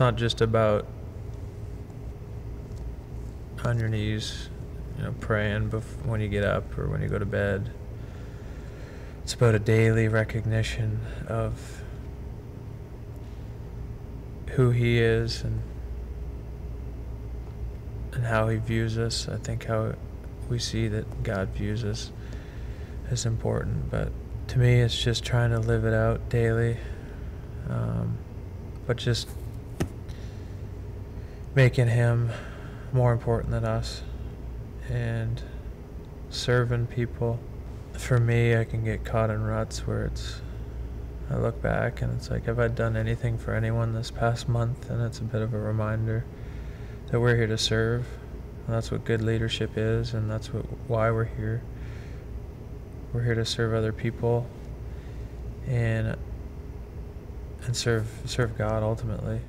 It's not just about on your knees, you know, praying bef- when you get up or when you go to bed. It's about a daily recognition of who he is and and how he views us. I think how we see that God views us is important, but to me, it's just trying to live it out daily. Um, but just making him more important than us and serving people. For me, I can get caught in ruts where it's, I look back and it's like, have I done anything for anyone this past month? And it's a bit of a reminder that we're here to serve. And that's what good leadership is, and that's what, why we're here. We're here to serve other people and and serve serve God ultimately.